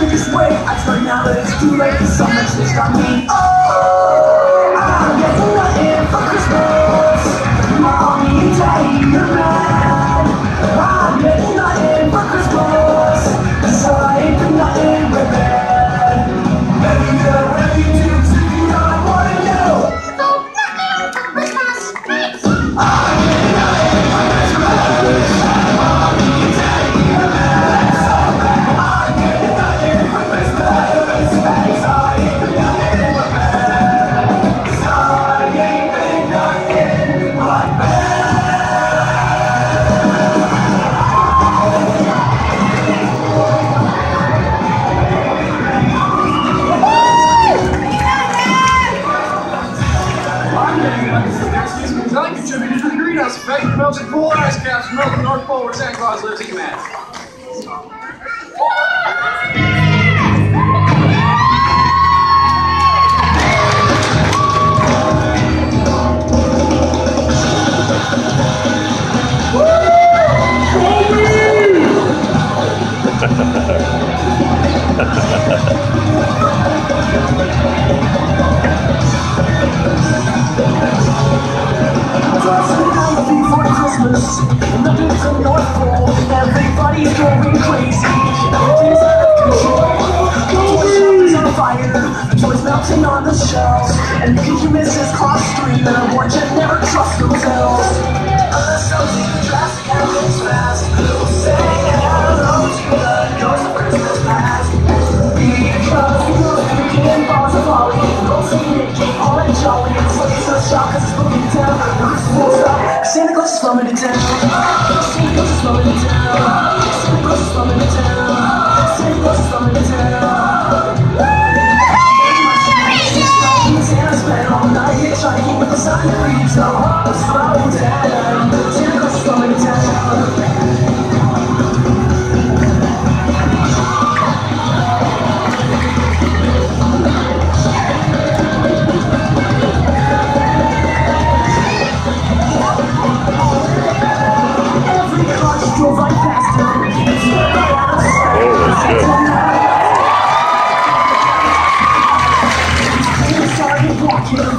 to this way. I turn now that it's too late. Cause so much has got me. Oh. You contributed to the greenhouse effect, melting cool ice caps, melting North Pole where Santa Claus lives in Matt.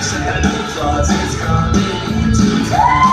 She had no coming to